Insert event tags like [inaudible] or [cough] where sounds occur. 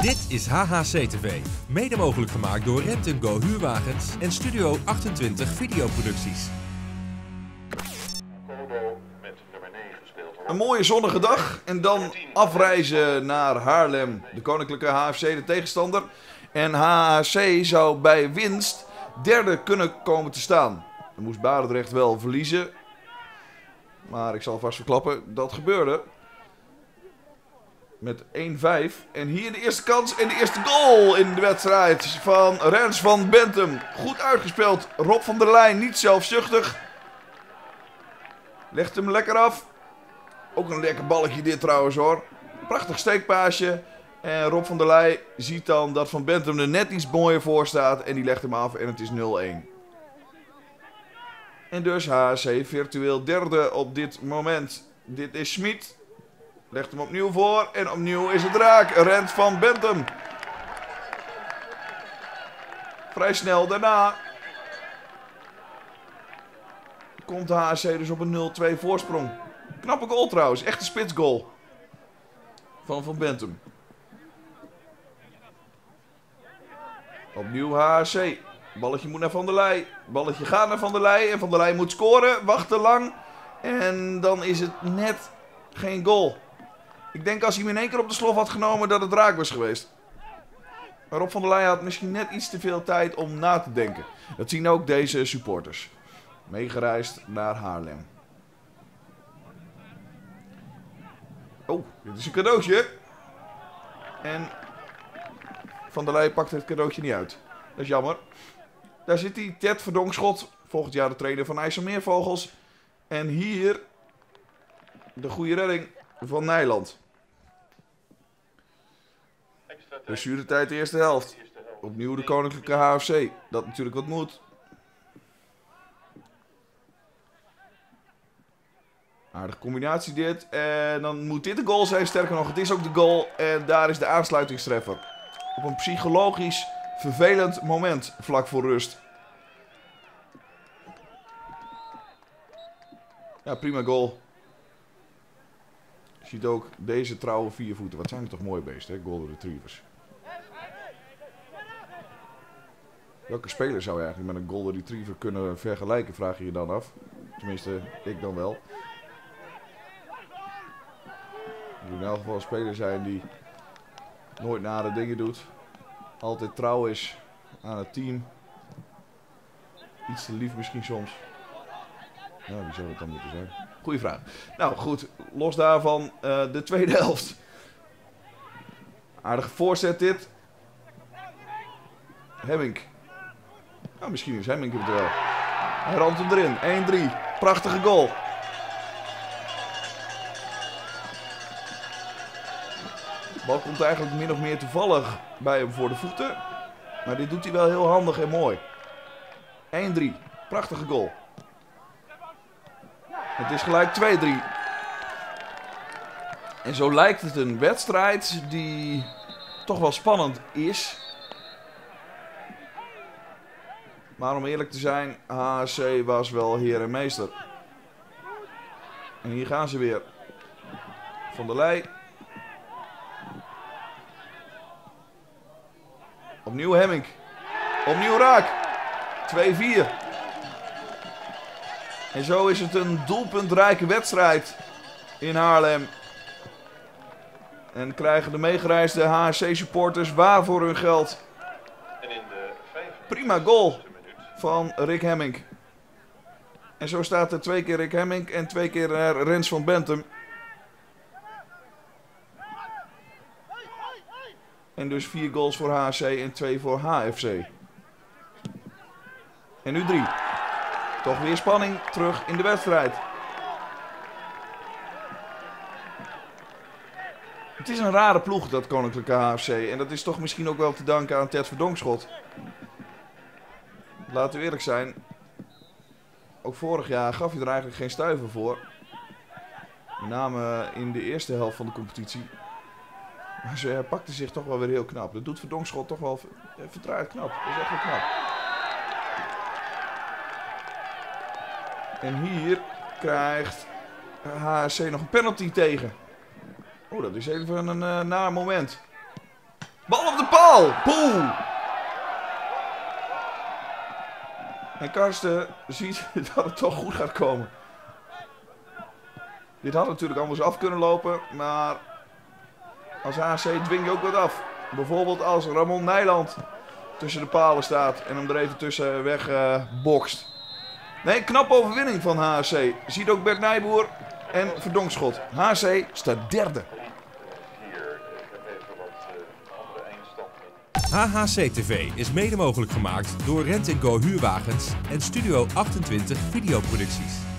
Dit is HHC TV, mede mogelijk gemaakt door Rent Go Huurwagens en Studio 28 Videoproducties. Kobo met nummer 9 gespeeld wordt. Een mooie zonnige dag en dan afreizen naar Haarlem. De Koninklijke HFC de tegenstander. En HHC zou bij winst derde kunnen komen te staan. Dan moest Barendrecht wel verliezen. Maar ik zal vast verklappen, dat gebeurde. Met 1-5. En hier de eerste kans en de eerste goal in de wedstrijd van Rens van Bentum. Goed uitgespeeld. Rob van der Lijn, niet zelfzuchtig. Legt hem lekker af. Ook een lekker balletje dit trouwens hoor. Prachtig steekpaasje. En Rob van der Leij ziet dan dat Van Bentum er net iets mooier voor staat. En die legt hem af en het is 0-1. En dus HC virtueel derde op dit moment. Dit is Schmid. Legt hem opnieuw voor. En opnieuw is het raak. Rent van Bentum. Vrij snel daarna. Komt de HC dus op een 0-2 voorsprong. Knappe goal trouwens. Echt een spitsgoal. Van Van Bentum. Opnieuw HC. Balletje moet naar Van der Leij. Balletje gaat naar Van der Leij. En Van der Leij moet scoren. Wacht te lang. En dan is het net geen goal. Ik denk als hij hem in één keer op de slof had genomen dat het raak was geweest. Maar Rob van der Leij had misschien net iets te veel tijd om na te denken. Dat zien ook deze supporters. Meegereisd naar Haarlem. Oh, dit is een cadeautje. En Van der Leij pakt het cadeautje niet uit. Dat is jammer. Daar zit hij, Ted Verdonkschot. Volgend jaar de trainer van IJsselmeervogels. En hier de goede redding van Nijland. Tijd. Blessuretijd. Eerste helft. Opnieuw de Koninklijke HFC. Dat natuurlijk wat moet. Aardige combinatie dit. En dan moet dit de goal zijn. Sterker nog, het is ook de goal. En daar is de aansluitingstreffer. Op een psychologisch vervelend moment vlak voor rust. Ja, prima goal. Ziet ook deze trouwe viervoeten. Wat zijn er toch mooie beesten, hè? Golden Retrievers. Welke speler zou je eigenlijk met een Golden Retriever kunnen vergelijken, vraag je je dan af. Tenminste, ik dan wel. Het moet in elk geval een speler zijn die nooit nare dingen doet. Altijd trouw is aan het team. Iets te lief misschien soms. Nou, wie zou het dan moeten zijn? Goeie vraag. Nou goed, los daarvan eh, de tweede helft. Aardige voorzet dit. Hemmink. Nou, misschien is Hemmink het wel. Hij ramt hem erin. 1-3. Prachtige goal. De bal komt eigenlijk min of meer toevallig bij hem voor de voeten. Maar dit doet hij wel heel handig en mooi. 1-3. Prachtige goal. Het is gelijk 2-3. En zo lijkt het een wedstrijd die toch wel spannend is. Maar om eerlijk te zijn, HC was wel heer en meester. En hier gaan ze weer. Van der Leij. Opnieuw Hemming. Opnieuw raak. 2-4. En zo is het een doelpuntrijke wedstrijd in Haarlem. En krijgen de meegereisde HC supporters waar voor hun geld. En in de 5 Prima goal van Rick Hemming. En zo staat er twee keer Rick Hemming en twee keer eh, Rens van Bentum. En dus vier goals voor HC en twee voor HFC. En nu drie. Toch weer spanning terug in de wedstrijd. Het is een rare ploeg, dat Koninklijke HFC. En dat is toch misschien ook wel te danken aan Ted Verdonkschot. Laten we eerlijk zijn. Ook vorig jaar gaf je er eigenlijk geen stuiver voor. Met name in de eerste helft van de competitie. Maar ze herpakte zich toch wel weer heel knap. Dat doet Verdonkschot toch wel ver- verdraaid knap. Dat is echt wel knap. En hier krijgt HSC nog een penalty tegen. Oh, dat is even een uh, naar moment. Bal op de paal. Poeh. En Karsten ziet [laughs] dat het toch goed gaat komen. Dit had natuurlijk anders af kunnen lopen, maar als AC dwing je ook wat af. Bijvoorbeeld als Ramon Nijland tussen de palen staat en hem er even tussen weg eh, bokst. Nee, knappe overwinning van HC. Ziet ook Bert Nijboer en Verdonkschot. HC staat derde. HHC TV is mede mogelijk gemaakt door Rent Go Huurwagens en Studio 28 Videoproducties.